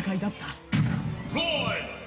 戦いだった。